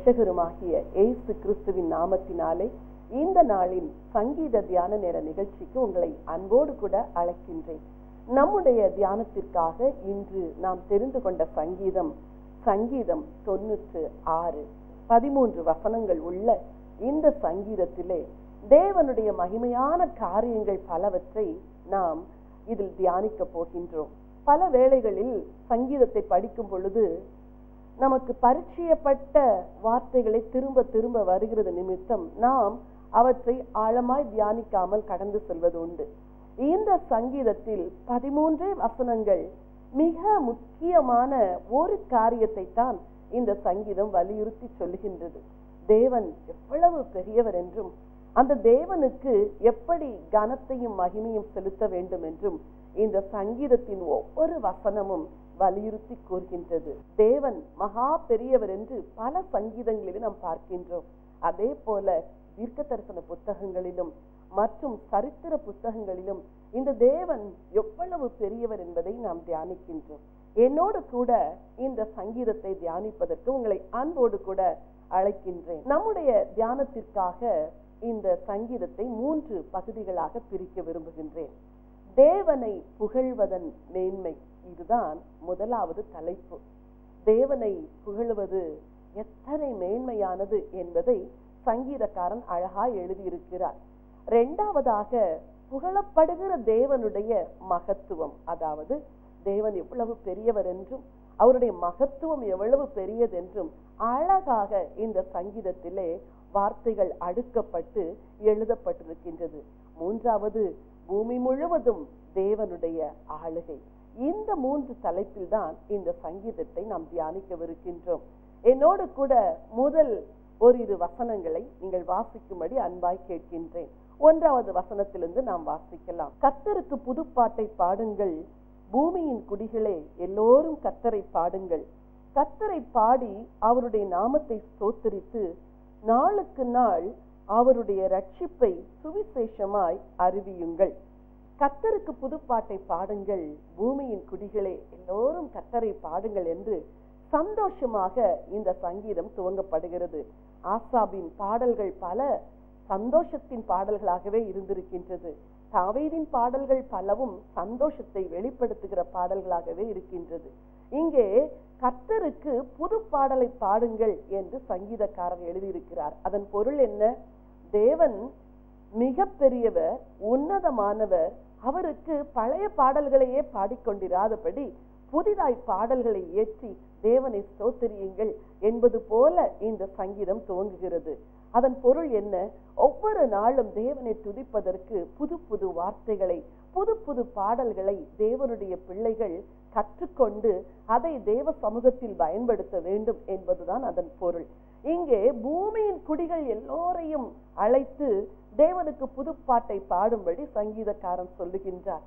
இரட்சகருமாகிய இயேசு கிறிஸ்துவின் நாமத்தினாலே இந்த நாளின் சங்கீத தியான நேர நிகழ்ச்சிக்கு உங்களை அன்போடு கூட அழைக்கின்றேன். நம்முடைய தியானத்திற்காக இன்று நாம் தெரிந்து கொண்ட சங்கீதம் சங்கீதம் தொண்ணூற்று ஆறு. பதிமூன்று வசனங்கள் உள்ள இந்த சங்கீதத்திலே தேவனுடைய மகிமையான காரியங்கள் பலவற்றை நாம் இதில் தியானிக்க போகின்றோம். பல வேளைகளில் சங்கீதத்தை படிக்கும் பொழுது நமக்கு பரிச்சயப்பட்ட வார்த்தைகளை திரும்ப திரும்ப வருகிறது நிமித்தம் நாம் அவற்றை ஆழமாய் தியானிக்காமல் கடந்து செல்வது உண்டு இந்த சங்கீதத்தில் பதிமூன்றே வசனங்கள் மிக முக்கியமான ஒரு காரியத்தை தான் இந்த சங்கீதம் வலியுறுத்தி சொல்லுகின்றது. தேவன் எவ்வளவு பெரியவர் என்றும் அந்த தேவனுக்கு எப்படி கனத்தையும் மகிமையும் செலுத்த வேண்டும் என்றும் இந்த சங்கீதத்தின் ஒவ்வொரு வசனமும் வலியுறுத்தி கூறுகின்றது. தேவன் மகா பெரியவர் என்று பல சங்கீதங்களிலும் நாம் பார்க்கின்றோம். அதே போல தீர்க்க தரிசன புத்தகங்களிலும் மற்றும் சரித்திர புத்தகங்களிலும் இந்த தேவன் எவ்வளவு பெரியவர் என்பதை நாம் தியானிக்கின்றோம். என்னோடு கூட இந்த சங்கீதத்தை தியானிப்பதற்கு உங்களை அன்போடு கூட அழைக்கின்றேன். நம்முடைய தியானத்திற்காக இந்த சங்கீதத்தை மூன்று பகுதிகளாக பிரிக்க விரும்புகின்றேன். தேவனை புகழ்வதன் மேன்மை. இதுதான் முதலாவது தலைப்பு. தேவனை புகழுவது எத்தனை மேன்மையானது என்பதை சங்கீதக்காரன் அழகா எழுதியிருக்கிறார். இரண்டாவதாக புகழப்படுகிற தேவனுடைய மகத்துவம். அதாவது தேவன் எவ்வளவு பெரியவர் என்றும் அவருடைய மகத்துவம் எவ்வளவு பெரியதென்றும் அழகாக இந்த சங்கீதத்திலே வார்த்தைகள் அடுக்கப்பட்டு எழுதப்பட்டிருக்கின்றது. மூன்றாவது பூமி முழுவதும் தேவனுடைய ஆளுகை. இந்த மூன்று தலைப்பில் தான் இந்த சங்கீதத்தை நாம் தியானிக்கவிருக்கின்றோம். என்னோடு கூட முதல் ஓரிரு வசனங்களை நீங்கள் வாசிக்கும்படி அன்பாய் கேட்கின்றேன். ஒன்றாவது வசனத்திலிருந்து நாம் வாசிக்கலாம். கத்தருக்கு புதுப்பாட்டை பாடுங்கள். பூமியின் குடிகளே எல்லோரும் கத்தரை பாடுங்கள். கத்தரை பாடி அவருடைய நாமத்தை ஸ்தோத்தரித்து நாளுக்கு நாள் அவருடைய ரட்சிப்பை சுவிசேஷமாய் அறிவியுங்கள். கத்தருக்கு புதுப்பாட்டை பாடுங்கள். பூமியின் குடிகளே எல்லோரும் கத்தரை பாடுங்கள் என்று சந்தோஷமாக இந்த சங்கீதம் துவங்கப்படுகிறது. ஆசாபின் பாடல்கள் பல சந்தோஷத்தின் பாடல்களாகவே இருந்திருக்கின்றது. தாவீதின் பாடல்கள் பலவும் சந்தோஷத்தை வெளிப்படுத்துகிற பாடல்களாகவே இருக்கின்றது. இங்கே கத்தருக்கு புது பாடலை பாடுங்கள் என்று சங்கீதக்காரர் எழுதியிருக்கிறார். அதன் பொருள் என்ன? தேவன் மிக பெரியவர் உன்னதமானவர் அவருக்கு பழைய பாடல்களையே பாடிக்கொண்டிராதபடி புதிதாய் பாடல்களை ஏற்றி தேவனை ஸ்தோத்திரியுங்கள் என்பது போல இந்த சங்கீதம் துவங்குகிறது. அதன் பொருள் என்ன? ஒவ்வொரு நாளும் தேவனை துதிப்பதற்கு புது புது வார்த்தைகளை புது புது பாடல்களை தேவனுடைய பிள்ளைகள் கற்றுக்கொண்டு அதை தேவ சமூகத்தில் பயன்படுத்த வேண்டும் என்பதுதான் அதன் பொருள். இங்கே பூமியின் குடிகள் எல்லோரையும் அழைத்து தேவனுக்கு புதுப்பாட்டை பாடும்படி சங்கீதக்காரன் சொல்லுகின்றார்.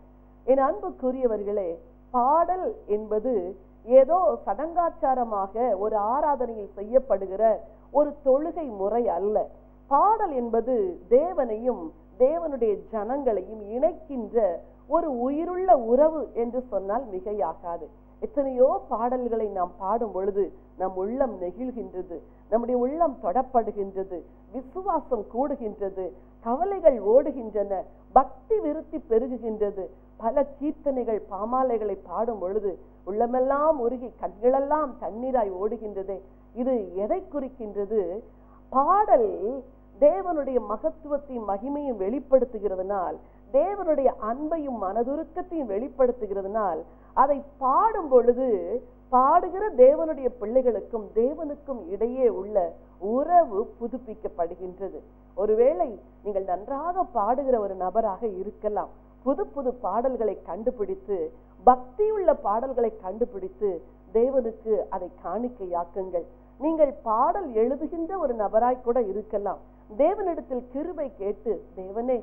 என் அன்புக்குரியவர்களே பாடல் என்பது ஏதோ சடங்காச்சாரமாக ஒரு ஆராதனையில் செய்யப்படுகிற ஒரு தொழுகை முறை அல்ல. பாடல் என்பது தேவனையும் தேவனுடைய ஜனங்களையும் இணைக்கின்ற ஒரு உயிருள்ள உறவு என்று சொன்னால் மிகையாகாது. எத்தனையோ பாடல்களை நாம் பாடும் பொழுது நம் உள்ளம் நெகிழ்கின்றது நம்முடைய உள்ளம் தொடப்படுகின்றது விசுவாசம் கூடுகின்றது கவலைகள் ஓடுகின்றன பக்தி விருத்தி பெருகுகின்றது. பல கீர்த்தனைகள் பாமாலைகளை பாடும் பொழுது உள்ளமெல்லாம் உருகி கண்களெல்லாம் தண்ணீராய் ஓடுகின்றதே. இது எதை குறிக்கின்றது? பாடல் தேவனுடைய மகத்துவத்தையும் மகிமையும் வெளிப்படுத்துகிறதுனால் தேவனுடைய அன்பையும் மனதுருக்கத்தையும் வெளிப்படுத்துகிறதுனால் அதை பாடும் பொழுது பாடுகிற தேவனுடைய பிள்ளைகளுக்கும் தேவனுக்கும் இடையே உள்ள உறவு புதுப்பிக்கப்படுகின்றது. ஒருவேளை நீங்கள் நன்றாக பாடுகிற ஒரு நபராக இருக்கலாம். புது புது பாடல்களை கண்டுபிடித்து பக்தியுள்ள பாடல்களை கண்டுபிடித்து தேவனுக்கு அதை காணிக்கையாக்குங்கள். நீங்கள் பாடல் எழுதுகின்ற ஒரு நபராய் கூட இருக்கலாம். தேவனிடத்தில் கிருபை கேட்டு தேவனே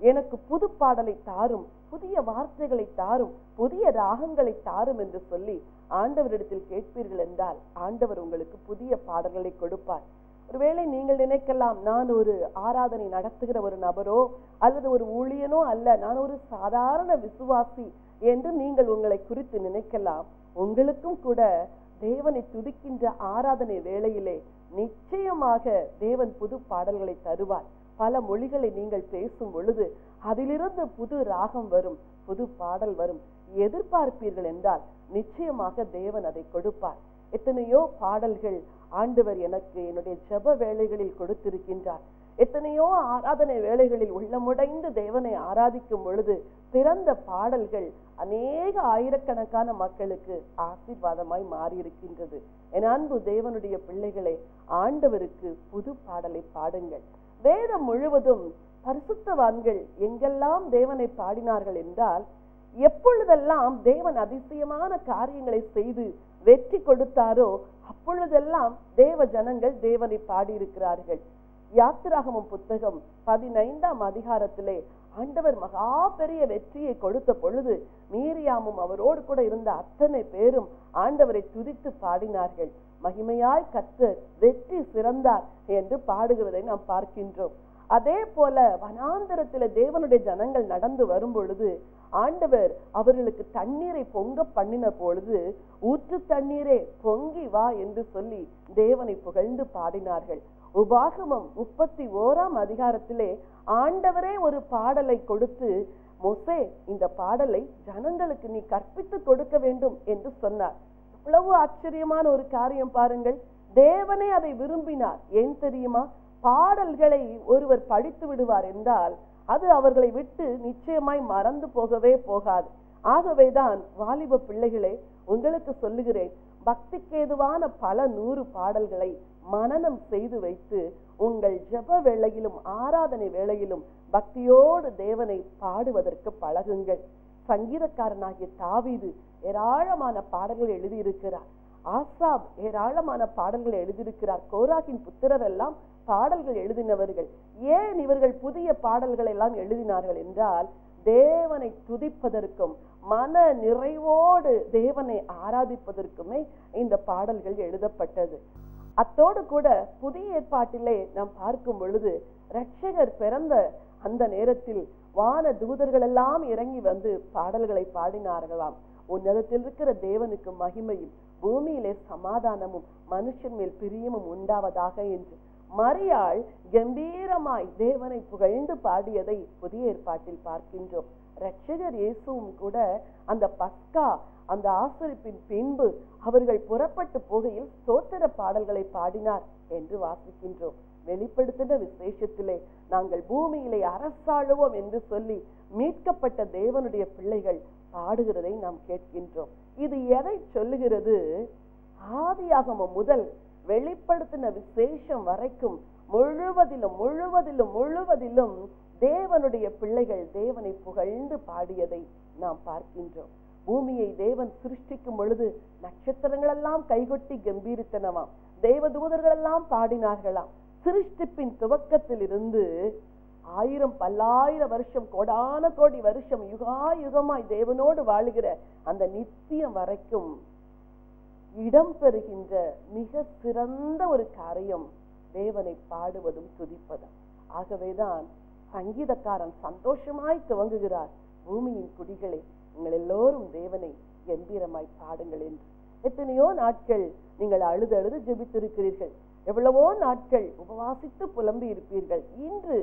எனக்கு புது பாடலை தாரும் புதிய வார்த்தைகளை தாரும் புதிய ராகங்களை தாரும் என்று சொல்லி ஆண்டவரிடத்தில் கேட்பீர்கள் என்றால் ஆண்டவர் உங்களுக்கு புதிய பாடல்களை கொடுப்பார். ஒருவேளை நீங்கள் நினைக்கலாம் நான் ஒரு ஆராதனை நடத்துகிற ஒரு நபரோ அல்லது ஒரு ஊழியனோ அல்ல நான் ஒரு சாதாரண விசுவாசி என்று நீங்கள் உங்களை குறித்து நினைக்கலாம். உங்களுக்கும் கூட தேவனை துதிக்கின்ற ஆராதனை வேளையிலே நிச்சயமாக தேவன் புது பாடல்களை தருவார். பல மொழிகளை நீங்கள் பேசும் பொழுது அதிலிருந்து புது ராகம் வரும் புது பாடல் வரும். எதிர்பார்ப்பீர்கள் என்றால் நிச்சயமாக தேவன் அதை கொடுப்பார். எத்தனையோ பாடல்கள் ஆண்டவர் எனக்கு என்னுடைய ஜெப வேலைகளில் கொடுத்திருக்கின்றார். எத்தனையோ ஆராதனை வேலைகளில் உள்ளமுடைந்து தேவனை ஆராதிக்கும் பொழுது பிறந்த பாடல்கள் அநேக ஆயிரக்கணக்கான மக்களுக்கு ஆசீர்வாதமாய் மாறியிருக்கின்றது. என் அன்பு தேவனுடைய பிள்ளைகளை ஆண்டவருக்கு புது பாடலை பாடுங்கள். வேதம் முழுவதும் பரிசுத்தவான்கள் எங்கெல்லாம் தேவனை பாடினார்கள் என்றால் எப்பொழுதெல்லாம் தேவன் அதிசயமான காரியங்களை செய்து வெற்றி கொடுத்தாரோ அப்பொழுதெல்லாம் தேவ ஜனங்கள் தேவனை பாடியிருக்கிறார்கள். யாத்திராகமம் புத்தகம் பதினைந்தாம் அதிகாரத்திலே ஆண்டவர் மகா பெரிய வெற்றியை கொடுத்த பொழுது மீரியாமும் அவரோடு கூட இருந்த அத்தனை பேரும் ஆண்டவரை துதித்து பாடினார்கள். மகிமையாய் கத்து வெற்றி சிறந்தார் என்று பாடுகிறதை நாம் பார்க்கின்றோம். அதே போல வனாந்தரத்தில் தேவனுடைய ஜனங்கள் நடந்து வரும் பொழுது ஆண்டவர் அவர்களுக்கு தண்ணீரை பொங்க பண்ணின பொழுது ஊற்று தண்ணீரே பொங்கி வா என்று சொல்லி தேவனை புகழ்ந்து பாடினார்கள். உபாகமம் முப்பத்தி ஓராம் அதிகாரத்திலே ஆண்டவரே ஒரு பாடலை கொடுத்து மொசே இந்த பாடலை ஜனங்களுக்கு நீ கற்பித்து கொடுக்க வேண்டும் என்று சொன்னார். எவ்வளவு ஆச்சரியமான ஒரு காரியம் பாருங்கள். தேவனே அதை விரும்பினார். ஏன் தெரியுமா? பாடல்களை ஒருவர் படித்து விடுவார் என்றால் அது அவர்களை விட்டு நிச்சயமாய் மறந்து போகவே போகாது. ஆகவேதான் வாலிப பிள்ளைகளே உங்களுக்கு சொல்லுகிறேன். பக்திக்கேதுவான பல நூறு பாடல்களை மனனம் செய்து வைத்து உங்கள் ஜெப வேளையிலும் ஆராதனை வேளையிலும் பக்தியோடு தேவனை பாடுவதற்கு பழகுங்கள். சங்கீதக்காரனாகிய தாவீது ஏராளமான பாடல்கள் எழுதியிருக்கிறார். ஆசாப் ஏராளமான பாடல்களை எழுதியிருக்கிறார். கோராகின் புத்திரர் எல்லாம் பாடல்கள் எழுதினவர்கள். ஏன் இவர்கள் புதிய பாடல்களை எல்லாம் எழுதினார்கள் என்றால் தேவனை துதிப்பதற்கும் மன நிறைவோடு தேவனை ஆராதிப்பதற்குமே இந்த பாடல்கள் எழுதப்பட்டது. அத்தோடு கூட புதிய ஏற்பாட்டிலே நாம் பார்க்கும் பொழுது ரட்சகர் பிறந்த அந்த நேரத்தில் வான தூதர்கள் எல்லாம் இறங்கி வந்து பாடல்களை பாடினார்களாம். உன்னதத்தில் இருக்கிற தேவனுக்கு மகிமையும் பூமியிலே சமாதானமும் மனுஷன் மேல் பிரியமும் உண்டாவதாக என்று. மரியாள் கம்பீரமாய் தேவனை புகழ்ந்து பாடியதை புதிய ஏற்பாட்டில் பார்க்கின்றோம். ரட்சகர் இயேசுவும் கூட அந்த பஸ்கா அந்த ஆசரிப்பின் பின்பு அவர்கள் புறப்பட்டு போகையில் ஸ்தோத்திர பாடல்களை பாடினார் என்று வாசிக்கின்றோம். வெளிப்படுத்தின விசேஷத்திலே நாங்கள் பூமியிலே அரசாழுவோம் என்று சொல்லி மீட்கப்பட்ட தேவனுடைய பிள்ளைகள் பாடுகிறதை நாம் கேட்கின்றோம். இது எதை சொல்லுகிறது? ஆதியாகமம் முதல் வெளிப்படுத்தின விசேஷம் வரைக்கும் முழுவதிலும் முழுவதிலும் முழுவதிலும் தேவனுடைய பிள்ளைகள் தேவனை புகழ்ந்து பாடியதை நாம் பார்க்கின்றோம். பூமியை தேவன் சிருஷ்டிக்கும் பொழுது நட்சத்திரங்கள் எல்லாம் கைகொட்டி கம்பீரித்தனவாம் தேவதூதர்கள் எல்லாம் பாடினார்களாம். சிருஷ்டிப்பின் துவக்கத்தில் இருந்து ஆயிரம் பல்லாயிரம் வருஷம் கோடான கோடி வருஷம் யுகா யுகமாய் தேவனோடு வாழுகிற அந்த நித்தியம் வரைக்கும் இடம் பெறுகின்ற மிக சிறந்த ஒரு காரியம் தேவனை பாடுவதும் துதிப்பதும். ஆகவேதான் சங்கீதக்காரன் சந்தோஷமாய் துவங்குகிறார். பூமியின் குடிகளை நீங்கள் எல்லோரும் தேவனை கம்பீரமாய் பாடுங்கள் என்று. எத்தனையோ நாட்கள் நீங்கள் அழுது அழுது ஜெபித்திருக்கிறீர்கள். எவ்வளவோ நாட்கள் உபவாசித்து புலம்பி இருப்பீர்கள். இன்று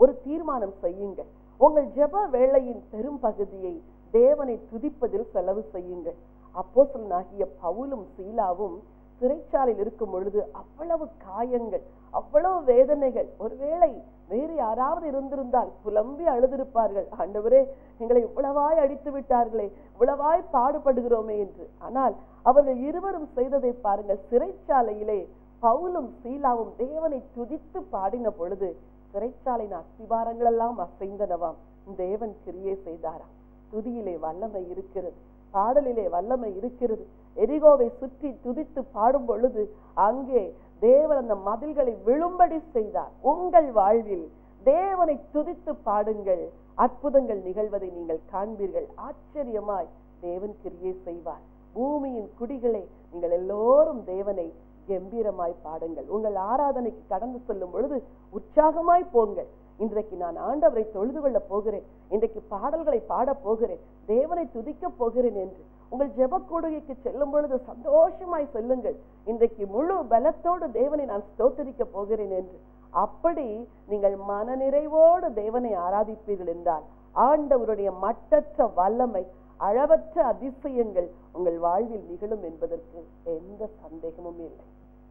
ஒரு தீர்மானம் செய்யுங்கள். உங்கள் ஜெப வேளையின் பெரும் பகுதியை தேவனை துதிப்பதில் செலவு செய்யுங்கள். அப்போ அப்போஸ்தலனாகிய பவுலும் சீலாவும் சிறைச்சாலையில் இருக்கும் பொழுது அவ்வளவு காயங்கள் அவ்வளவு வேதனைகள். ஒருவேளை வேறு யாராவது இருந்திருந்தால் புலம்பி அழுதிருப்பார்கள். ஆண்டவரே எங்களை இவ்வளவாய் அடித்து விட்டார்களே இவ்வளவாய் பாடுபடுகிறோமே என்று. ஆனால் அவர்கள் இருவரும் செய்ததை பாருங்கள். சிறைச்சாலையிலே பவுலும் சீலாவும் தேவனை துதித்து பாடின பொழுது சிறைச்சாலையின் அஸ்திவாரங்கள் எல்லாம் அசைந்தனவாம். தேவன் கிரியை செய்தாராம். துதியிலே வல்லமை இருக்கிறது. பாடலிலே வல்லமை இருக்கிறது. எரிகோவை சுற்றி துதித்து பாடும் பொழுது அங்கே தேவன் அந்த மதில்களை விழும்படி செய்தார். உங்கள் வாழ்வில் தேவனை துதித்து பாடுங்கள். அற்புதங்கள் நிகழ்வதை நீங்கள் காண்பீர்கள். ஆச்சரியமாய் தேவன் கிரியை செய்வார். பூமியின் குடிகளே நீங்கள் எல்லோரும் தேவனை கம்பீரமாய் பாடுங்கள். உங்கள் ஆராதனைக்கு கடந்து செல்லும் பொழுது உற்சாகமாய் போங்கள். இன்றைக்கு நான் ஆண்டவரை தொழுது கொள்ளப் போகிறேன். இன்றைக்கு பாடல்களை பாடப் போகிறேன். தேவனை துதிக்கப் போகிறேன் என்று. உங்கள் ஜெப கூடுகைக்கு செல்லும் பொழுது சந்தோஷமாய் செல்லுங்கள். இன்றைக்கு முழு பலத்தோடு தேவனை நான் ஸ்தோத்தரிக்க போகிறேன் என்று. அப்படி நீங்கள் மனநிறைவோடு தேவனை ஆராதிப்பீர்கள் என்றால் ஆண்டவருடைய மட்டற்ற வல்லமை அளவற்ற அதிசயங்கள் உங்கள் வாழ்வில் நிகழும் என்பதற்கு எந்த சந்தேகமும் இல்லை.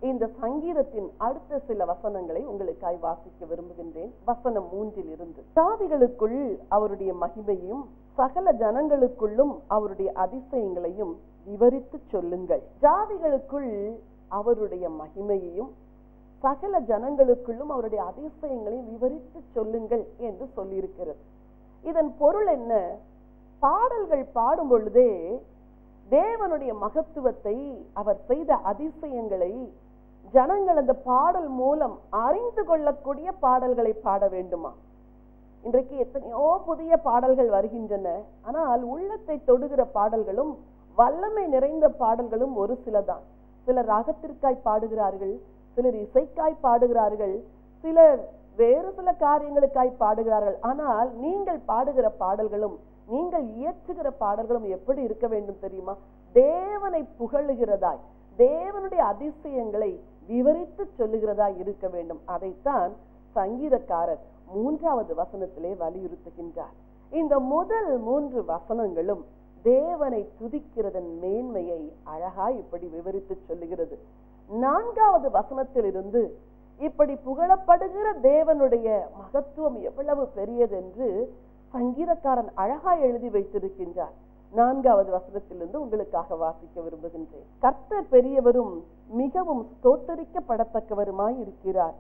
இந்த சங்கீதத்தின் அடுத்த சில வசனங்களை உங்களுக்காய் வாசிக்க விரும்புகின்றேன். வசனம் மூன்றில் இருந்து சாதிகளுக்குள் அவருடைய மகிமையும் சகல ஜனங்களுக்குள்ளும் அவருடைய அதிசயங்களையும் விவரித்து சொல்லுங்கள். ஜாதிகளுக்குள் அவருடைய மகிமையையும் சகல ஜனங்களுக்குள்ளும் அவருடைய அதிசயங்களையும் விவரித்து சொல்லுங்கள் என்று சொல்லியிருக்கிறது. இதன் பொருள் என்ன? பாடல்கள் பாடும் பொழுதே தேவனுடைய மகத்துவத்தை அவர் செய்த அதிசயங்களை ஜனங்கள் அந்த பாடல் மூலம் அறிந்து கொள்ளக்கூடிய பாடல்களை பாட வேண்டுமா? இன்றைக்கு எத்தனையோ புதிய பாடல்கள் வருகின்றன. ஆனால் உள்ளத்தை தொடுகிற பாடல்களும் வல்லமை நிறைந்த பாடல்களும் ஒரு சிலதான். சிலர் ராகத்திற்காய் பாடுகிறார்கள் சிலர் இசைக்காய் பாடுகிறார்கள் சிலர் வேறு சில காரியங்களுக்காய் பாடுகிறார்கள். ஆனால் நீங்கள் பாடுகிற பாடல்களும் நீங்கள் இயற்றுகிற பாடல்களும் எப்படி இருக்க வேண்டும் தெரியுமா? தேவனை புகழுகிறதாய் தேவனுடைய அதிசயங்களை விவரித்து சொல்லுகிறதாய் இருக்க வேண்டும். அதைத்தான் சங்கீதக்காரர் மூன்றாவது வசனத்திலே வலியுறுத்துகின்றார். இந்த முதல் மூன்று வசனங்களும் தேவனை துதிக்கிறதன் மேன்மையை அழகாய் இப்படி விவரித்து சொல்லுகிறது. நான்காவது வசனத்திலிருந்து இப்படி புகழப்படுகிற தேவனுடைய மகத்துவம் எவ்வளவு பெரியது என்று சங்கீதக்காரன் அழகா எழுதி வைத்திருக்கின்றார். நான்காவது வசனத்திலிருந்து உங்களுக்காக வாசிக்க விரும்புகின்றேன். கர்த்தர் பெரியவரும் மிகவும் ஸ்தோத்தரிக்கப்படத்தக்கவருமாய் இருக்கிறார்.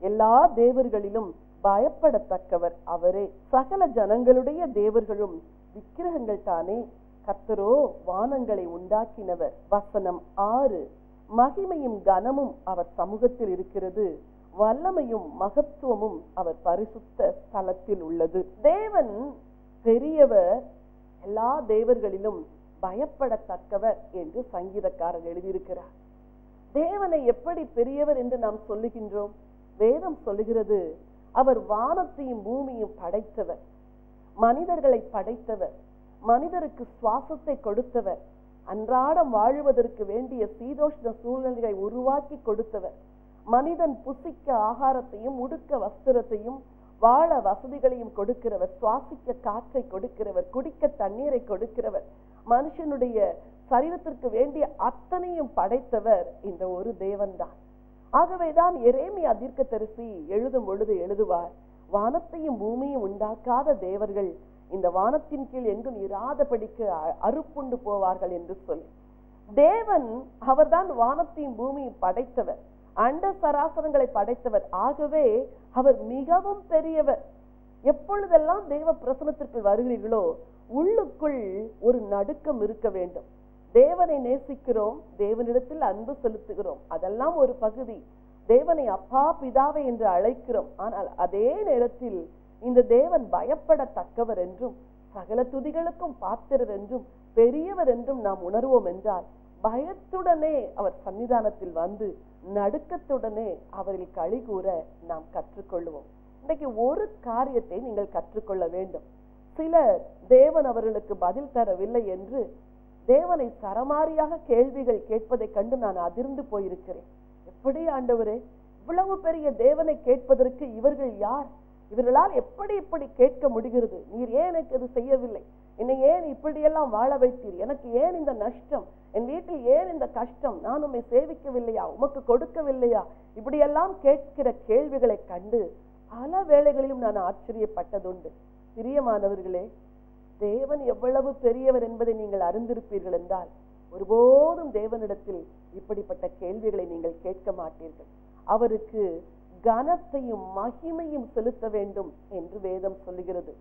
எல்லா தேவர்களிலும் பயப்படத்தக்கவர் அவரே. சகல ஜனங்களுடைய தேவர்களும் விக்கிரகங்கள் தானே. கர்த்தரோ வானங்களை உண்டாக்கினவர். வசனம் ஆறு. மகிமையும் கனமும் அவர் சமூகத்தில் இருக்கிறது. வல்லமையும் மகத்துவமும் அவர் பரிசுத்த ஸ்தலத்தில் உள்ளது. தேவன் பெரியவர் எல்லா தேவர்களிலும் பயப்படத்தக்கவர் என்று சங்கீதக்காரர் எழுதியிருக்கிறார். தேவனை எப்படி பெரியவர் என்று நாம் சொல்லுகின்றோம்? வேதம் சொல்லுகிறது அவர் வானத்தையும் பூமியும் படைத்தவர். மனிதர்களை படைத்தவர். மனிதருக்கு சுவாசத்தை கொடுத்தவர். அன்றாடம் வாழுவதற்கு வேண்டிய சீதோஷ்ண சூழ்நிலைகளை உருவாக்கி கொடுத்தவர். மனிதன் புசிக்க ஆகாரத்தையும் உடுக்க வஸ்திரத்தையும் வாழ வசதிகளையும் கொடுக்கிறவர் சுவாசிக்க காற்றை கொடுக்கிறவர் குடிக்க தண்ணீரை கொடுக்கிறவர் மனுஷனுடைய சரீரத்திற்கு வேண்டிய அத்தனையும் படைத்தவர் இந்த ஒரு தேவன்தான். ஆகவேதான் எரேமி அதிர்க்க தரிசி எழுதும் பொழுது எழுதுவார் வானத்தையும் பூமியும் உண்டாக்காத தேவர்கள் இந்த வானத்தின் கீழ் எங்கும் இராதபடிக்கு அ- அறுப்புண்டு போவார்கள் என்று சொல்லி. தேவன் அவர்தான் வானத்தையும் பூமியும் படைத்தவர். அண்ட சராசரங்களை படைத்தவர். ஆகவே அவர் மிகவும் பெரியவர். எப்பொழுதெல்லாம் தேவ பிரசனத்திற்குள் வருகிறீர்களோ உள்ளுக்குள் ஒரு நடுக்கம் இருக்க வேண்டும். தேவனை நேசிக்கிறோம் தேவனிடத்தில் அன்பு செலுத்துகிறோம். அதெல்லாம் ஒரு பகுதி. தேவனை அப்பா பிதாவை என்று அழைக்கிறோம். ஆனால் அதே நேரத்தில் இந்த தேவன் பயப்படத்தக்கவர் என்றும் சகல துதிகளுக்கும் பாத்திரர் என்றும் பெரியவர் என்றும் நாம் உணர்வோம் என்றால் பயத்துடனே அவர் சன்னிதானத்தில் வந்து நடுக்கத்துடனே அவரில் களி கூற நாம் கற்றுக்கொள்வோம் இன்னைக்கு ஒரு காரியத்தை நீங்கள் கற்றுக்கொள்ள வேண்டும். சிலர் தேவன் அவர்களுக்கு பதில் தரவில்லை என்று தேவனை சரமாரியாக கேள்விகள் கேட்பதைக் கண்டு நான் அதிர்ந்து போயிருக்கிறேன். எப்படி ஆண்டவரே? இவ்வளவு பெரிய தேவனை கேட்பதற்கு இவர்கள் யார்? இவர்களால் எப்படி இப்படி கேட்க முடிகிறது? நீர் ஏன் எனக்கு இது செய்யவில்லை? என்னை ஏன் இப்படியெல்லாம் வாழ வைத்தீர்? எனக்கு ஏன் இந்த நஷ்டம்? என் வீட்டில் ஏன் இந்த கஷ்டம்? நான் உம்மை சேவிக்கவில்லையா? உமக்கு கொடுக்கவில்லையா? இப்படியெல்லாம் கேட்கிற கேள்விகளை கண்டு பல வேளைகளிலும் நான் ஆச்சரியப்பட்டதுண்டு. பிரியமானவர்களே தேவன் எவ்வளவு பெரியவர் என்பதை நீங்கள் அறிந்திருப்பீர்கள் என்றால் ஒருபோதும் தேவனிடத்தில் இப்படிப்பட்ட கேள்விகளை நீங்கள் கேட்க மாட்டீர்கள். அவருக்கு கனத்தையும் மகிமையும் செலுத்த வேண்டும் என்று வேதம் சொல்லுகிறது.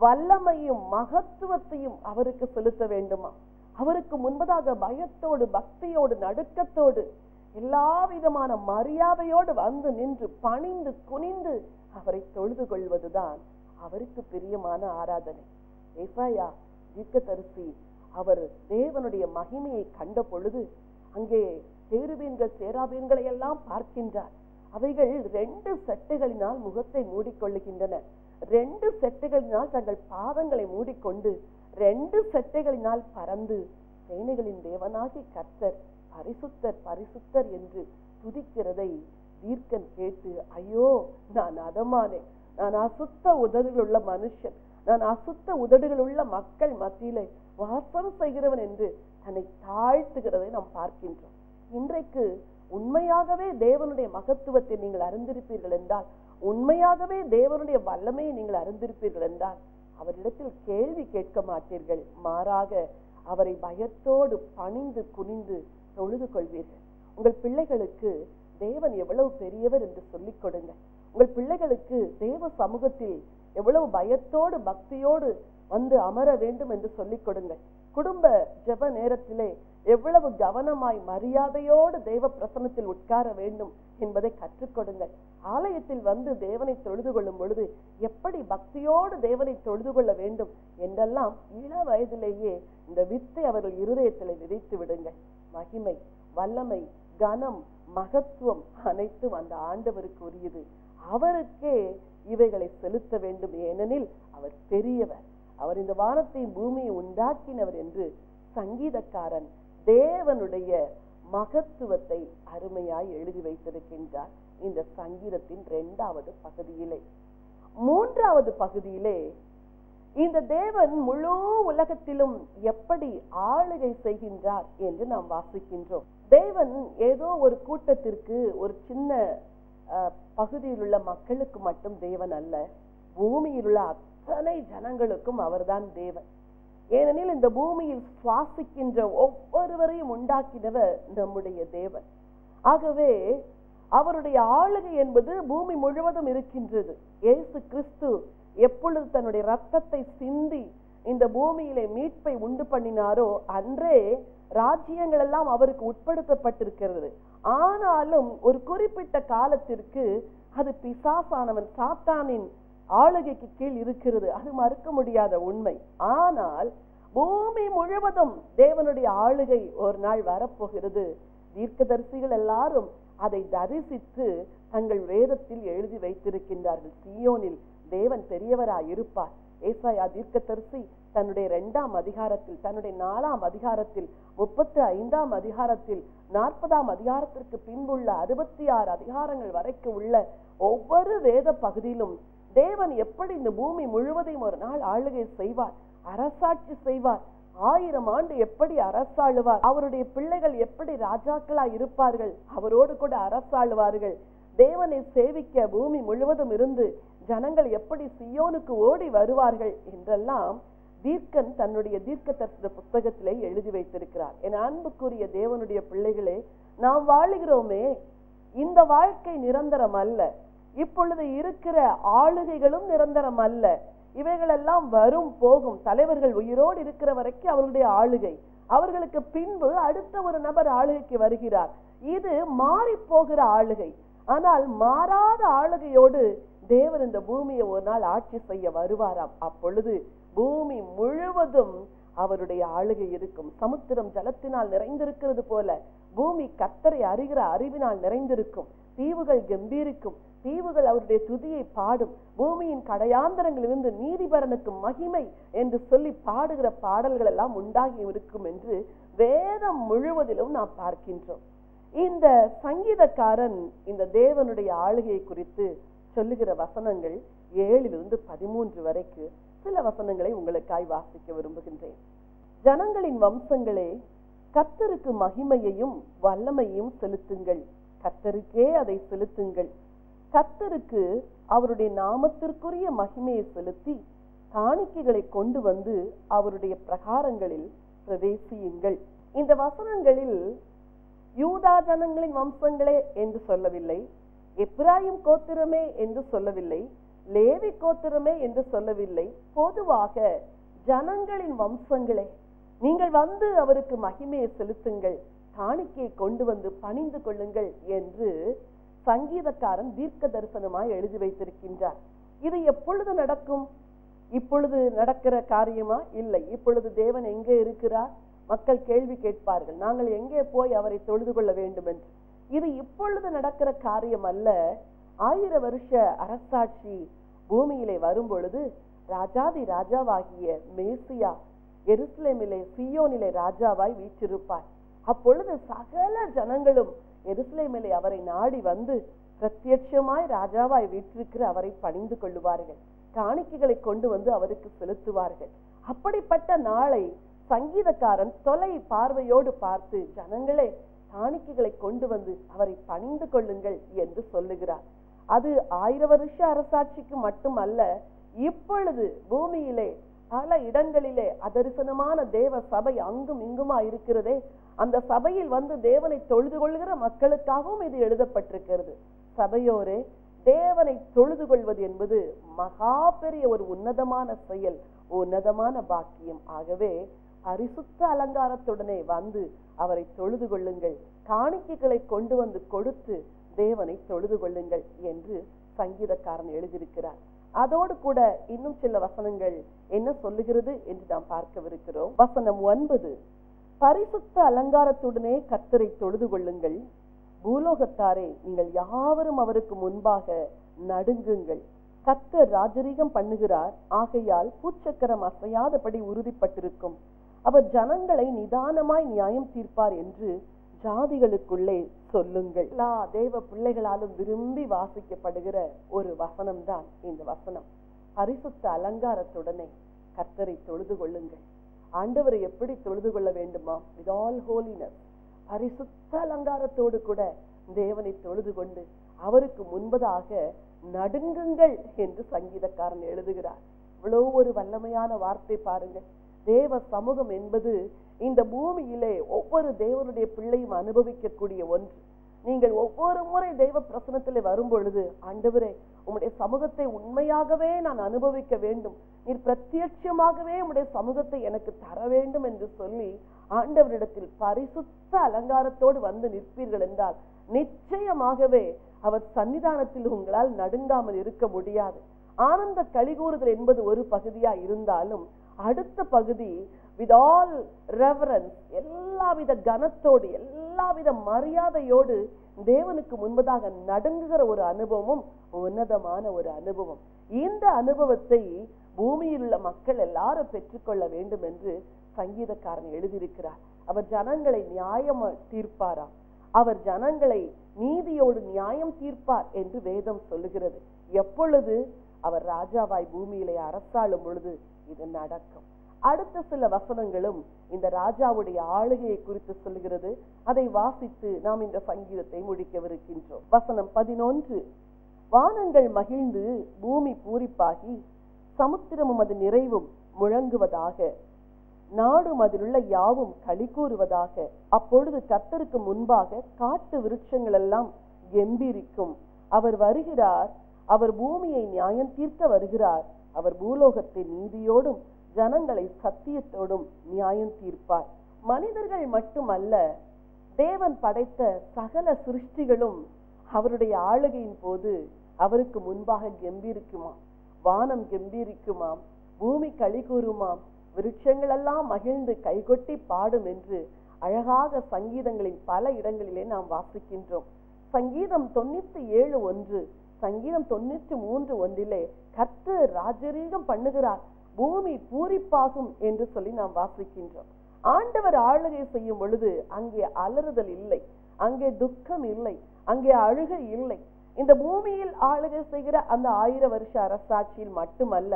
வல்லமையும் மகத்துவத்தையும் அவருக்கு செலுத்த வேண்டுமா? அவருக்கு முன்பதாக பயத்தோடு பக்தியோடு நடுக்கத்தோடு எல்லா விதமான மரியாதையோடு வந்து நின்று பணிந்து குனிந்து அவரை தொழுது கொள்வதுதான் அவருக்கு பிரியமான ஆராதனை. ஏசாயா தீர்க்கதரிசி அவர் தேவனுடைய மகிமையை கண்ட பொழுது அங்கே சேருபீன்கள் சேராவீன்களை எல்லாம் பார்க்கின்றார். அவைகள் ரெண்டு செட்டுகளினால் முகத்தை மூடிக்கொள்ளுகின்றன. ரெண்டு செட்டுகளினால் தங்கள் பாதங்களை மூடிக்கொண்டு ரெண்டு செட்டைகளினால் பறந்து சேனைகளின் தேவனாகி கர்த்தர் பரிசுத்தர் பரிசுத்தர் என்று துதிக்கிறதை தீர்க்கன் கேட்டு ஐயோ நான் அதமானேன். நான் அசுத்த உதடுகள் உள்ள மனுஷன். நான் அசுத்த உதடுகள் உள்ள மக்கள் மத்தியிலே வாசம் செய்கிறவன் என்று தன்னை தாழ்த்துகிறதை நாம் பார்க்கின்றோம். இன்றைக்கு உண்மையாகவே தேவனுடைய மகத்துவத்தை நீங்கள் அறிந்திருப்பீர்கள் என்றால் உண்மையாகவே தேவனுடைய வல்லமையை நீங்கள் அறிந்திருப்பீர்கள் என்றால் அவரிடத்தில் கேள்வி கேட்க மாட்டீர்கள். மாறாக அவரை பயத்தோடு பணிந்து குனிந்து தொழுது கொள்வீர்கள். உங்கள் பிள்ளைகளுக்கு தேவன் எவ்வளவு பெரியவர் என்று சொல்லிக் கொடுங்க. உங்கள் பிள்ளைகளுக்கு தேவ சமூகத்தில் எவ்வளவு பயத்தோடு பக்தியோடு வந்து அமர வேண்டும் என்று சொல்லிக் கொடுங்கள். குடும்ப ஜெப நேரத்திலே எவ்வளவு கவனமாய் மரியாதையோடு தேவ பிரசனத்தில் உட்கார வேண்டும் என்பதை கற்றுக்கொடுங்கள் ஆலயத்தில் வந்து தேவனை தொழுது கொள்ளும் பொழுது எப்படி பக்தியோடு தேவனை தொழுது கொள்ள வேண்டும் என்றெல்லாம் இள வயதிலேயே இந்த வித்தை அவர்கள் இருதயத்தில் விதைத்து விடுங்கள். மகிமை வல்லமை கனம் மகத்துவம் அனைத்தும் அந்த ஆண்டவருக்கு உரியது. அவருக்கே இவைகளை செலுத்த வேண்டும். ஏனெனில் அவர் பெரியவர். அவர் இந்த வானத்தை பூமியை உண்டாக்கினவர் என்று சங்கீதக்காரன் தேவனுடைய மகத்துவத்தை அருமையாய் எழுதி வைத்திருக்கின்றார் இந்த சங்கீதத்தின் இரண்டாவது பகுதியிலே. மூன்றாவது பகுதியிலே இந்த தேவன் முழு உலகத்திலும் எப்படி ஆளுகை செய்கின்றார் என்று நாம் வாசிக்கின்றோம். தேவன் ஏதோ ஒரு கூட்டத்திற்கு ஒரு சின்ன அஹ், பகுதியில் உள்ள மக்களுக்கு மட்டும் தேவன் அல்ல பூமியில் உள்ள அத்தனை ஜனங்களுக்கும் அவர்தான் தேவன். ஏனெனில் இந்த பூமியில் சுவாசிக்கின்ற ஒவ்வொருவரையும் உண்டாக்கினவர் நம்முடைய தேவன். ஆகவே அவருடைய ஆளுகை என்பது பூமி முழுவதும் இருக்கின்றது. இயேசு கிறிஸ்து எப்பொழுது தன்னுடைய ரத்தத்தை சிந்தி இந்த பூமியிலே மீட்பை உண்டு பண்ணினாரோ அன்றே ராஜ்யங்கள் எல்லாம் அவருக்கு உட்படுத்தப்பட்டிருக்கிறது. ஆனாலும் ஒரு குறிப்பிட்ட காலத்திற்கு அது பிசாசானவன் சாத்தானின் ஆளுகைக்கு கீழ் இருக்கிறது. அது மறுக்க முடியாத உண்மை. ஆனால் பூமி முழுவதும் தேவனுடைய ஆளுகை ஒரு நாள் வரப்போகிறது. தீர்க்கதரிசிகள் எல்லாரும் அதை தரிசித்து தங்கள் வேதத்தில் எழுதி வைத்திருக்கின்றார்கள். சியோனில் தேவன் பெரியவராய் இருப்பார். ஏசாயா தீர்க்கதரிசி தன்னுடைய இரண்டாம் அதிகாரத்தில் தன்னுடைய நாலாம் அதிகாரத்தில் முப்பத்தி ஐந்தாம் அதிகாரத்தில் நாற்பதாம் அதிகாரத்திற்கு பின்புள்ள அறுபத்தி ஆறு அதிகாரங்கள் வரைக்கும் உள்ள ஒவ்வொரு வேத பகுதியிலும் தேவன் எப்படி இந்த பூமி முழுவதையும் ஒரு நாள் ஆளுகை செய்வார்? அரசாட்சி செய்வார். ஆயிரம் ஆண்டு எப்படி அரசாளுவார்? அவருடைய பிள்ளைகள் எப்படி ராஜாக்களா இருப்பார்கள்? அவரோடு கூட அரசாளுவார்கள். தேவனை சேவிக்க பூமி முழுவதும் இருந்து ஜனங்கள் எப்படி சியோனுக்கு ஓடி வருவார்கள் என்றெல்லாம் தீர்க்கன் தன்னுடைய தீர்க்க தரிசன புஸ்தகத்திலே எழுதி வைத்திருக்கிறார். என் அன்புக்குரிய தேவனுடைய பிள்ளைகளே நாம் வாழுகிறோமே இந்த வாழ்க்கை நிரந்தரம் அல்ல. இப்பொழுது இருக்கிற ஆளுகைகளும் நிரந்தரம் அல்ல. இவைகளெல்லாம் வரும் போகும். தலைவர்கள் உயிரோடு இருக்கிற வரைக்கும் அவர்களுடைய ஆளுகை. அவர்களுக்கு பின்பு அடுத்த ஒரு நபர் ஆளுகைக்கு வருகிறார். இது மாறி போகிற ஆளுகை. ஆனால் மாறாத ஆளுகையோடு தேவன் இந்த பூமியை ஒரு நாள் ஆட்சி செய்ய வருவாராம். அப்பொழுது பூமி முழுவதும் அவருடைய ஆளுகை இருக்கும். சமுத்திரம் ஜலத்தினால் நிறைந்திருக்கிறது போல பூமி கத்தரை அறிகிற அறிவினால் நிறைந்திருக்கும். தீவுகள் கம்பீரிக்கும். தீவுகள் அவருடைய துதியை பாடும். பூமியின் கடையாந்தரங்களிலிருந்து நீதிபரனுக்கு மகிமை என்று சொல்லி பாடுகிற பாடல்கள் எல்லாம் உண்டாகி இருக்கும் என்று வேதம் முழுவதிலும் நாம் பார்க்கின்றோம். இந்த சங்கீதக்காரன் இந்த தேவனுடைய ஆளுகையை குறித்து சொல்லுகிற வசனங்கள் ஏழிலிருந்து பதிமூன்று வரைக்கும் சில வசனங்களை உங்களுக்காய் வாசிக்க விரும்புகின்றேன். ஜனங்களின் வம்சங்களே கத்தருக்கு மகிமையையும் வல்லமையும் செலுத்துங்கள். கத்தருக்கே அதை செலுத்துங்கள். கத்தருக்கு அவருடைய நாமத்திற்குரிய மகிமையை செலுத்தி காணிக்கைகளை கொண்டு வந்து அவருடைய பிரகாரங்களில் பிரவேசியுங்கள். இந்த வசனங்களில் யூதா ஜனங்களின் வம்சங்களே என்று சொல்லவில்லை எப்ராயும் கோத்திரமே என்று சொல்லவில்லை லேவி கோத்திரமே என்று சொல்லவில்லை. பொதுவாக ஜனங்களின் வம்சங்களே நீங்கள் வந்து அவருக்கு மகிமையை செலுத்துங்கள் காணிக்கையை கொண்டு வந்து பணிந்து கொள்ளுங்கள் என்று சங்கீதக்காரன் தீர்க்க தரிசனமாய் எழுதி வைத்திருக்கின்றார். இது எப்பொழுது நடக்கும்? இப்பொழுது நடக்கிற காரியமா? இல்லை. இப்பொழுது தேவன் எங்கே இருக்கிறார்? மக்கள் கேள்வி கேட்பார்கள். நாங்கள் எங்கே போய் அவரை தொழுது கொள்ள வேண்டும் என்று இது இப்பொழுது நடக்கிற காரியம் அல்ல. ஆயிர வருஷ அரசாட்சி பூமியிலே வரும்பொழுது ராஜாதி ராஜாவாகிய மேசியா எருசலேமிலே சியோனிலே ராஜாவாய் வீற்றிருப்பார். அப்பொழுது சகல ஜனங்களும் எருசலேமிலே அவரை நாடி வந்து பிரத்யட்சமாய் ராஜாவாய் வீற்றிருக்கிற அவரை பணிந்து கொள்ளுவார்கள். காணிக்கைகளை கொண்டு வந்து அவருக்கு செலுத்துவார்கள். அப்படிப்பட்ட நாளை சங்கீதக்காரன் தொலை பார்வையோடு பார்த்து ஜனங்களே காணிக்கைகளை கொண்டு வந்து அவரை பணிந்து கொள்ளுங்கள் என்று சொல்லுகிறார். அது ஆயிரம் வருஷ அரசாட்சிக்கு மட்டுமல்ல இப்பொழுது பூமியிலே பல இடங்களிலே அதரிசனமான தேவ சபை அங்கும் இங்குமா இருக்கிறதே அந்த சபையில் வந்து தேவனை தொழுது கொள்கிற மக்களுக்காகவும் இது எழுதப்பட்டிருக்கிறது. சபையோரே தேவனை தொழுது கொள்வது என்பது மகா பெரிய ஒரு உன்னதமான செயல் உன்னதமான பாக்கியம். ஆகவே பரிசுத்த அலங்காரத்துடனே வந்து அவரை தொழுது கொள்ளுங்கள். காணிக்கைகளை கொண்டு வந்து கொடுத்து தேவனை தொழுது கொள்ளுங்கள் என்று சங்கீதக்காரன் எழுதியிருக்கிறார். அதோடு கூட இன்னும் சில வசனங்கள் என்ன சொல்லுகிறது என்று நாம் பார்க்கவிருக்கிறோம். வசனம் ஒன்பது பரிசுத்த அலங்காரத்துடனே கத்தரை தொழுது கொள்ளுங்கள். பூலோகத்தாரே நீங்கள் யாவரும் அவருக்கு முன்பாக நடுங்குங்கள். கத்தர் ராஜரீகம் பண்ணுகிறார் ஆகையால் பூச்சக்கரம் அசையாதபடி உறுதிப்பட்டிருக்கும். அவர் ஜனங்களை நிதானமாய் நியாயம் தீர்ப்பார் என்று ஜாதிகளுக்குள்ளே சொல்லுங்கள். எல்லா தேவ பிள்ளைகளாலும் விரும்பி வாசிக்கப்படுகிற ஒரு வசனம் தான் இந்த வசனம். பரிசுத்த அலங்காரத்துடனே கர்த்தரை தொழுது கொள்ளுங்கள். ஆண்டவரை எப்படி தொழுது கொள்ள வேண்டுமா? வித் ஆல் ஹோலினஸ் பரிசுத்த அலங்காரத்தோடு கூட தேவனை தொழுது கொண்டு அவருக்கு முன்பதாக நடுங்குங்கள் என்று சங்கீதக்காரன் எழுதுகிறார். இவ்வளவு ஒரு வல்லமையான வார்த்தை பாருங்கள். தேவ சமூகம் என்பது இந்த பூமியிலே ஒவ்வொரு தேவனுடைய பிள்ளையும் அனுபவிக்கக்கூடிய ஒன்று. நீங்கள் ஒவ்வொரு முறை தெய்வ பிரசனத்தில் வரும் பொழுது ஆண்டவரே உம்முடைய சமூகத்தை உண்மையாகவே நான் அனுபவிக்க வேண்டும். நீர் பிரத்யட்சமாகவே உம்முடைய சமூகத்தை எனக்கு தர வேண்டும் என்று சொல்லி ஆண்டவரிடத்தில் பரிசுத்த அலங்காரத்தோடு வந்து நிற்பீர்கள் என்றால் நிச்சயமாகவே அவர் சன்னிதானத்தில் உங்களால் நடுங்காமல் இருக்க முடியாது. ஆனந்த கழிகூறுதல் என்பது ஒரு பகுதியா இருந்தாலும் அடுத்த பகுதி வித் ஆல் ரெவரன்ஸ் எல்லாவித கனத்தோடு எல்லாவித மரியாதையோடு தேவனுக்கு முன்பதாக நடுங்குகிற ஒரு அனுபவமும் உன்னதமான ஒரு அனுபவம். இந்த அனுபவத்தை பூமியில் உள்ள மக்கள் எல்லாரும் பெற்றுக்கொள்ள வேண்டும் என்று சங்கீதக்காரன் எழுதியிருக்கிறார். அவர் ஜனங்களை நியாயம் தீர்ப்பாராம் அவர் ஜனங்களை நீதியோடு நியாயம் தீர்ப்பார் என்று வேதம் சொல்லுகிறது. எப்பொழுது? அவர் ராஜாவாய் பூமியிலே அரசாளும் பொழுது இது நடக்கும். அடுத்த சில வசனங்களும் இந்த ராஜாவுடைய ஆளுகையை குறித்து சொல்கிறது அதை வாசித்து நாம் இந்த சங்கீதத்தை முடிக்கவிருக்கின்றோம். வசனம் பதினொன்று. வானங்கள் மகிழ்ந்து பூமி பூரிப்பாகி சமுத்திரமும் அது நிறைவும் முழங்குவதாக. நாடும் அதிலுள்ள யாவும் களி கூறுவதாக. அப்பொழுது கத்தருக்கு முன்பாக காட்டு விருட்சங்கள் எல்லாம் கெம்பீரிக்கும். அவர் வருகிறார். அவர் பூமியை நியாயம் தீர்க்க வருகிறார். அவர் பூலோகத்தை நீதியோடும் ஜனங்களை சத்தியத்தோடும் நியாயம் தீர்ப்பார். மனிதர்கள் மட்டுமல்ல தேவன் படைத்த சகல சிருஷ்டிகளும் அவருடைய ஆளுகையின் போது அவருக்கு முன்பாக கம்பீரிக்குமாம். வானம் கெம்பீரிக்குமாம் பூமி களி கூறுமாம் விருட்சங்கள் எல்லாம் மகிழ்ந்து கைகொட்டி பாடும் என்று அழகாக சங்கீதங்களின் பல இடங்களிலே நாம் வாசிக்கின்றோம். சங்கீதம் தொண்ணூத்தி ஏழு ஒன்று சங்கீதம் தொண்ணூற்றி மூன்று ஒன்றிலே கர்த்தர் ராஜரீகம் பண்ணுகிறார். பூமி பூரிப்பாகும் என்று சொல்லி நாம் வாசிக்கின்றோம். ஆண்டவர் ஆளுகை செய்யும் பொழுது அங்கே அலறுதல் இல்லை அங்கே துக்கம் இல்லை அங்கே அழுகை இல்லை. இந்த பூமியில் ஆளுகை செய்கிற அந்த ஆயிரம் வருஷ அரசாட்சியில் மட்டுமல்ல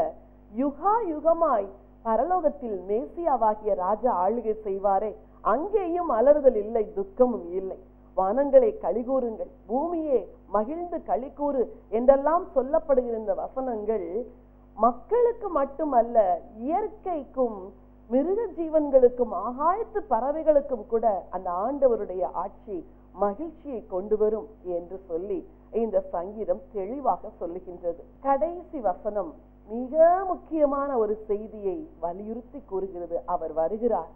யுகா யுகமாய் பரலோகத்தில் மேசியாவாகிய ராஜா ஆளுகை செய்வாரே அங்கேயும் அலறுதல் இல்லை துக்கமும் இல்லை. வானங்களை கலிகூறுங்கள் பூமியே மகிழ்ந்து களிகூறு என்றெல்லாம் சொல்லப்படுகிற இந்த வசனங்கள் மக்களுக்கு மட்டுமல்ல இயற்கைக்கும் மிருக ஜீவன்களுக்கும் ஆகாயத்து பறவைகளுக்கும் கூட அந்த ஆண்டவருடைய ஆட்சி மகிழ்ச்சியை கொண்டு வரும் என்று சொல்லி இந்த சங்கீதம் தெளிவாக சொல்லுகின்றது. கடைசி வசனம் மிக முக்கியமான ஒரு செய்தியை வலியுறுத்தி கூறுகிறது. அவர் வருகிறார்.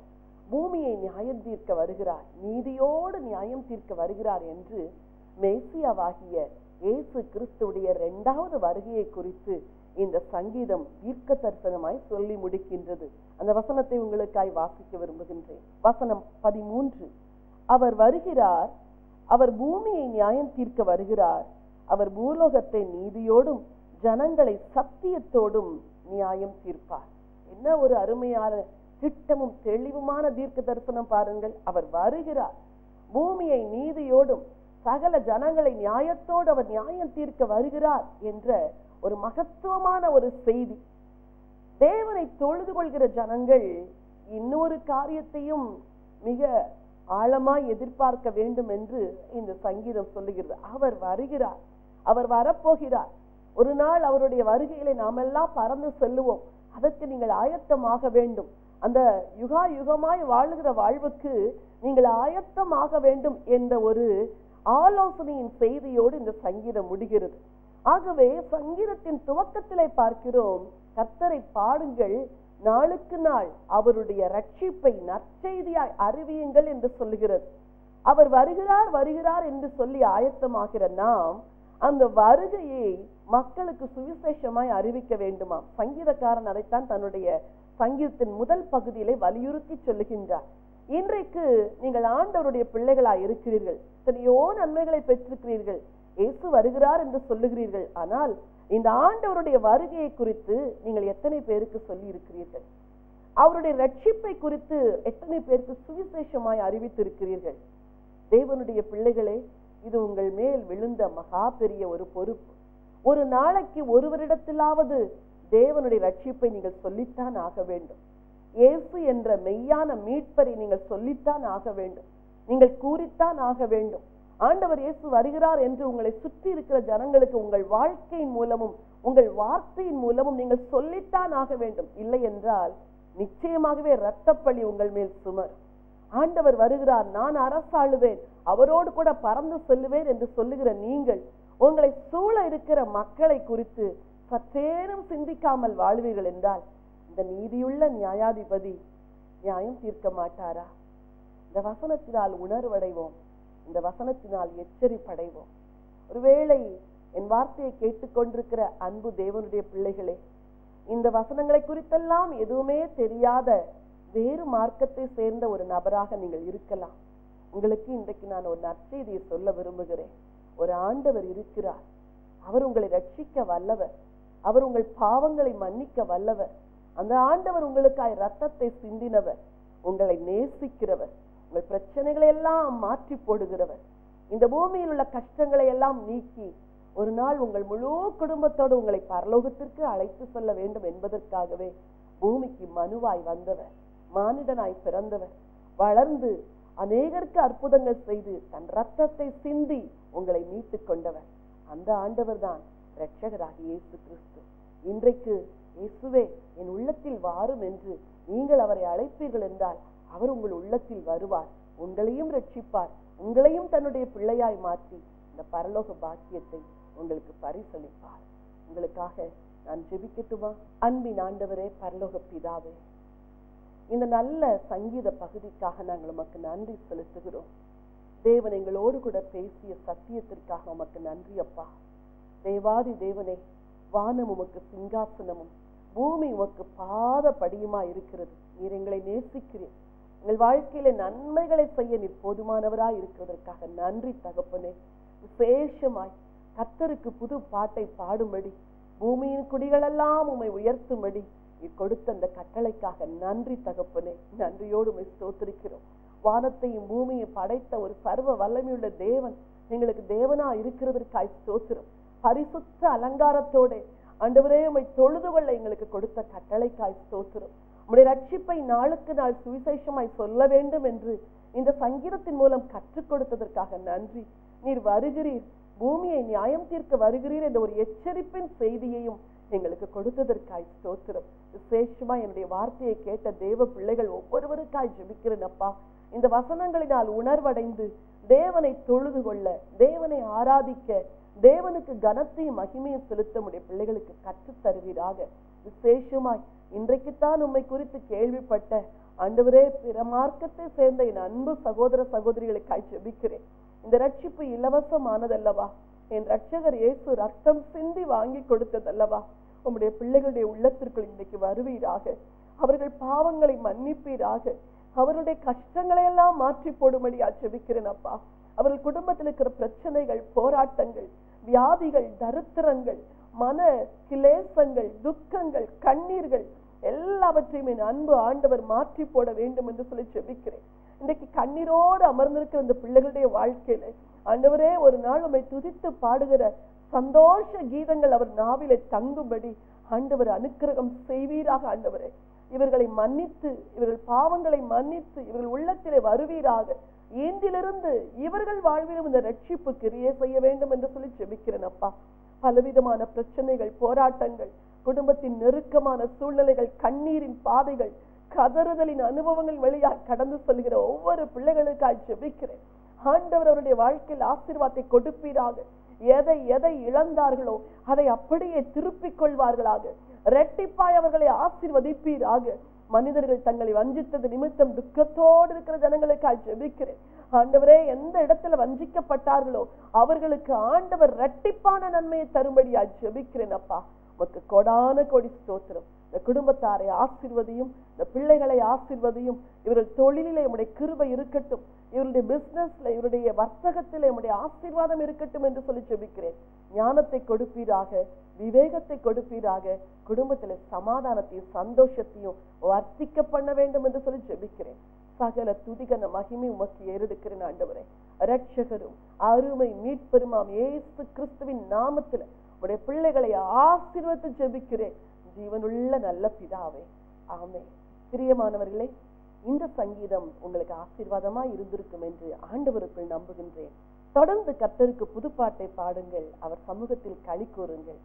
பூமியை நியாயம் தீர்க்க வருகிறார். நீதியோடு நியாயம் தீர்க்க வருகிறார் என்று மேசியாவாகிய இயேசு கிறிஸ்துடைய இரண்டாவது வருகையை குறித்து இந்த சங்கீதம் தீர்க்க தரிசனமாய் சொல்லி முடிக்கின்றது. அந்த வசனத்தை உங்களுக்காய் வாசிக்க விரும்புகின்றேன். வசனம் பதிமூன்று. அவர் வருகிறார் அவர் பூமியை நியாயம் தீர்க்க வருகிறார் அவர் பூலோகத்தை நீதியோடும் ஜனங்களை சத்தியத்தோடும் நியாயம் தீர்ப்பார். என்ன ஒரு அருமையான திட்டமும் தெளிவுமான தீர்க்க தரிசனம் பாருங்கள். அவர் வருகிறார் பூமியை நீதியோடும் சகல ஜனங்களை நியாயத்தோடு அவர் நியாயம் தீர்க்க வருகிறார் என்ற ஒரு மகத்துவமான ஒரு செய்தி. தேவனை தொழுது கொள்கிற ஜனங்கள் இன்னொரு காரியத்தையும் மிக ஆழமாய் எதிர்பார்க்க வேண்டும் என்று இந்த சங்கீதம் சொல்லுகிறது. அவர் வருகிறார். அவர் வரப்போகிறார். ஒரு நாள் அவருடைய வருகையில நாமெல்லாம் பறந்து செல்லுவோம். அதற்கு நீங்கள் ஆயத்தமாக வேண்டும். அந்த யுகா யுகமாய் வாழுகிற வாழ்வுக்கு நீங்கள் ஆயத்தமாக வேண்டும் என்ற ஒரு ஆலோசனையின் செய்தியோடு இந்த சங்கீதம் முடிகிறது. ஆகவே சங்கீதத்தின் துவக்கத்திலே பார்க்கிறோம் கர்த்தரை பாடுங்கள் நாளுக்கு நாள் அவருடைய ரட்சிப்பை நற்செய்தியாய் அறிவியுங்கள் என்று சொல்லுகிறது. அவர் வருகிறார் வருகிறார் என்று சொல்லி ஆயத்தமாகிற நாம் அந்த வருகையை மக்களுக்கு சுவிசேஷமாய் அறிவிக்க வேண்டுமாம். சங்கீதக்காரன் அதைத்தான் தன்னுடைய சங்கீதத்தின் முதல் பகுதியிலே வலியுறுத்தி சொல்லுகின்றார். இன்றைக்கு நீங்கள் ஆண்டவருடைய பிள்ளைகளாய் இருக்கிறீர்கள். எத்தனையோ நன்மைகளை பெற்றிருக்கிறீர்கள். இயேசு வருகிறார் என்று சொல்லுகிறீர்கள். ஆனால் இந்த ஆண்டவருடைய வருகையை குறித்து நீங்கள் எத்தனை பேருக்கு சொல்லி இருக்கிறீர்கள் அவருடைய ரட்சிப்பை குறித்து எத்தனை பேருக்கு சுவிசேஷமாய் அறிவித்திருக்கிறீர்கள்? தேவனுடைய பிள்ளைகளே இது உங்கள் மேல் விழுந்த மகா பெரிய ஒரு பொறுப்பு. ஒரு நாளைக்கு ஒருவரிடத்திலாவது தேவனுடைய ரட்சிப்பை நீங்கள் சொல்லித்தான் ஆக வேண்டும். இயேசு என்ற மெய்யான மீட்பரை நீங்கள் சொல்லித்தான் ஆக வேண்டும். நீங்கள் கூறித்தான் ஆக வேண்டும். ஆண்டவர் இயேசு வருகிறார் என்று உங்களை சுற்றி இருக்கிற ஜனங்களுக்கு உங்கள் வாழ்க்கையின் மூலமும் உங்கள் வார்த்தையின் மூலமும் நீங்கள் சொல்லித்தான் ஆக வேண்டும். இல்லை என்றால் நிச்சயமாகவே ரத்தப்பள்ளி உங்கள் மேல் சுமர். ஆண்டவர் வருகிறார் நான் அரசாளுவேன் அவரோடு கூட பறந்து செல்லுவேன் என்று சொல்லுகிற நீங்கள் உங்களை சூழ இருக்கிற மக்களை குறித்து சற்றேனும் சிந்திக்காமல் வாழ்வீர்கள் என்றால் இந்த நீதியுள்ள நியாயாதிபதி நியாயம் தீர்க்க மாட்டாரா? இந்த வசனத்தினால் உணர்வடைவோம். இந்த வசனத்தினால் எச்சரிப்படைவோம். ஒருவேளை என் வார்த்தையை கேட்டுக்கொண்டிருக்கிற அன்பு தேவனுடைய பிள்ளைகளே இந்த வசனங்களை குறித்தெல்லாம் எதுவுமே தெரியாத வேறு மார்க்கத்தை சேர்ந்த ஒரு நபராக நீங்கள் இருக்கலாம். உங்களுக்கு இன்றைக்கு நான் ஒரு நற்செய்தியை சொல்ல விரும்புகிறேன். ஒரு ஆண்டவர் இருக்கிறார். அவர் உங்களை ரட்சிக்க வல்லவர். அவர் உங்கள் பாவங்களை மன்னிக்க வல்லவர். அந்த ஆண்டவர் உங்களுக்காய் ரத்தத்தை சிந்தினவர். உங்களை நேசிக்கிறவர். உங்கள் பிரச்சனைகளை எல்லாம் மாற்றி போடுகிறவர். இந்த பூமியில் உள்ள கஷ்டங்களை எல்லாம் நீக்கி ஒரு நாள் உங்கள் முழு குடும்பத்தோடு உங்களை பரலோகத்திற்கு அழைத்து செல்ல வேண்டும் என்பதற்காகவே பூமிக்கு மனுவாய் வந்தவர் மானிடனாய் பிறந்தவர். வளர்ந்து அநேகருக்கு அற்புதங்கள் செய்து தன் ரத்தத்தை சிந்தி உங்களை மீட்டுக் கொண்டவர். அந்த ஆண்டவர் தான் இரட்சகராகி இயேசு கிறிஸ்து. இன்றைக்கு இயேசுவே என் உள்ளத்தில் வாரும் என்று நீங்கள் அவரை அழைப்பீர்கள் என்றால் அவர் உங்கள் உள்ளத்தில் வருவார் உங்களையும் ரட்சிப்பார் உங்களையும் தன்னுடைய பிள்ளையாய் மாற்றி இந்த பரலோக பாக்கியத்தை உங்களுக்கு பரிசளிப்பார். உங்களுக்காக நான் ஜெபிக்கட்டுமா? அன்பின் ஆண்டவரே பரலோக பிதாவே இந்த நல்ல சங்கீத பகுதிக்காக நாங்கள் உமக்கு நன்றி செலுத்துகிறோம். தேவன் எங்களோடு கூட பேசிய சத்தியத்திற்காக உமக்கு நன்றி அப்பா. தேவாதி தேவனே வானம் உமக்கு சிங்காசனமும் பூமி உமக்கு பாத படியுமா இருக்கிறது. நீர் எங்களை நேசிக்கிறேன் எங்கள் வாழ்க்கையில நன்மைகளை செய்ய நீர் போதுமானவராய் இருக்கிறதற்காக நன்றி தகப்பனே. விசேஷமாய் கத்தருக்கு புது பாட்டை பாடும்படி பூமியின் குடிகளெல்லாம் உம்மை உயர்த்தும்படி நீ கொடுத்த அந்த கட்டளைக்காக நன்றி தகப்பனே. நன்றியோடு உம்மை ஸ்தோத்திருக்கிறோம். வானத்தையும் பூமியையும் படைத்த ஒரு சர்வ வல்லமையுள்ள தேவன் எங்களுக்கு தேவனா இருக்கிறதற்காய் ஸ்தோத்திரம். பரிசுத்த அலங்காரத்தோட அண்டவரே உம்மை தொழுது கொள்ள எங்களுக்கு கொடுத்த கட்டளைக்காய் ஸ்தோத்திரம். உம்முடைய ரட்சிப்பை நாளுக்கு நாள் சுவிசேஷமாய் சொல்ல வேண்டும் என்று இந்த சங்கீதத்தின் மூலம் கற்றுக் கொடுத்ததற்காக நன்றி. நீர் வருகிறீர். பூமியை நியாயம் தீர்க்க வருகிறீர் என்ற ஒரு எச்சரிப்பின் செய்தியையும் எங்களுக்கு கொடுத்ததற்காய் ஸ்தோத்திரம். விசேஷமா என்னுடைய வார்த்தையை கேட்ட தேவ பிள்ளைகள் ஒவ்வொருவருக்காய் ஜெபிக்கிறேன் அப்பா. இந்த வசனங்களினால் உணர்வடைந்து தேவனை தொழுது கொள்ள தேவனை ஆராதிக்க தேவனுக்கு கனத்தையும் மகிமையும் செலுத்த முடிய பிள்ளைகளுக்கு கற்றுத் தருவீராக விசேஷமாய் இன்றைக்குத்தான் உம்மை குறித்து கேள்விப்பட்ட ஆண்டவரே பிற மார்க்கத்தை சேர்ந்த என் அன்பு சகோதர சகோதரிகளுக்காய் ஜெபிக்கிறேன். இந்த ரட்சிப்பு இலவசமானதல்லவா? என் ரட்சகர் இயேசு ரத்தம் சிந்தி வாங்கி கொடுத்ததல்லவா? உம்முடைய பிள்ளைகளுடைய உள்ளத்திற்குள் இன்றைக்கு வருவீராக. அவர்கள் பாவங்களை மன்னிப்பீராக. அவருடைய கஷ்டங்களை எல்லாம் மாற்றி போடும்படி ஜெபிக்கிறேன் அப்பா. அவர்கள் குடும்பத்தில் இருக்கிற பிரச்சனைகள் போராட்டங்கள் வியாதிகள் தரித்திரங்கள் மன கிளேசங்கள் துக்கங்கள் கண்ணீர்கள் எல்லாவற்றையும் என் அன்பு ஆண்டவர் மாற்றி போட வேண்டும் என்று சொல்லி செபிக்கிறேன் இன்றைக்கு கண்ணீரோடு அமர்ந்திருக்கிற இந்த பிள்ளைகளுடைய வாழ்க்கையில ஆண்டவரே ஒரு நாள் உண்மை துதித்து பாடுகிற சந்தோஷ கீதங்கள் அவர் நாவில தங்கும்படி ஆண்டவர் அனுக்கிரகம் செய்வீராக ஆண்டவரே. இவர்களை மன்னித்து இவர்கள் பாவங்களை மன்னித்து இவர்கள் உள்ளத்திலே வருவீராக. இன்றிலிருந்து இவர்கள் வாழ்விலும் இந்த ரட்சிப்பு கிரியை செய்ய வேண்டும் என்று சொல்லி ஜெபிக்கிறேன் அப்பா. பலவிதமான பிரச்சனைகள் போராட்டங்கள் குடும்பத்தின் நெருக்கமான சூழ்நிலைகள் கண்ணீரின் பாதைகள் கதறுதலின் அனுபவங்கள் வழியா கடந்து செல்கிற ஒவ்வொரு பிள்ளைகளுக்காய் ஜெபிக்கிறேன். ஆண்டவர் அவருடைய வாழ்க்கையில் ஆசீர்வாதத்தை கொடுப்பீராக. எதை எதை இழந்தார்களோ அதை அப்படியே திருப்பிக் கொள்வார்களாக. ரெட்டிப்பாய் அவர்களை ஆசிர்வதிப்பீராக. மனிதர்கள் தங்களை வஞ்சித்தது நிமித்தம் துக்கத்தோடு இருக்கிற ஜனங்களுக்காக ஜெபிக்கிறேன். ஆண்டவரே எந்த இடத்துல வஞ்சிக்கப்பட்டார்களோ அவர்களுக்கு ஆண்டவர் இரட்டிப்பான நன்மையை தரும்படியா ஜெபிக்கிறேன் அப்பா. உமக்கு கொடான கோடி ஸ்தோத்திரம். இந்த குடும்பத்தாரை ஆசிர்வதியும் இந்த பிள்ளைகளை ஆசிர்வதியும் இவர்கள் தொழிலில் உடைய கிருபை இருக்கட்டும் இவருடைய பிசினஸ்ல இவருடைய வர்த்தகத்தில் உடைய ஆசீர்வாதம் இருக்கட்டும் என்று சொல்லி ஜெபிக்கிறேன். ஞானத்தை கொடுப்பீராக விவேகத்தை கொடுப்பீராக குடும்பத்தில் சமாதானத்தையும் சந்தோஷத்தையும் வர்த்திக்க பண்ண வேண்டும் என்று சொல்லி ஜெபிக்கிறேன். சகல துதிகன மகிமை உமக்கு ஏறெடுக்கிறேன் ஆண்டவரே. ரட்சகரும் அருமை மீட்பெருமாம் ஏசு கிறிஸ்துவின் நாமத்தில் உடைய பிள்ளைகளை ஆசீர்வத்து ஜெபிக்கிறேன். ஜீவனுள்ள நல்ல பிதாவே. ஆமே பிரியமானவர்களே இந்த சங்கீதம் உங்களுக்கு ஆசீர்வாதமா இருந்திருக்கும் என்று ஆண்டவருக்குள் நம்புகின்றேன். தொடர்ந்து கத்தருக்கு புதுப்பாட்டை பாடுங்கள். அவர் சமூகத்தில் களி கூறுங்கள்.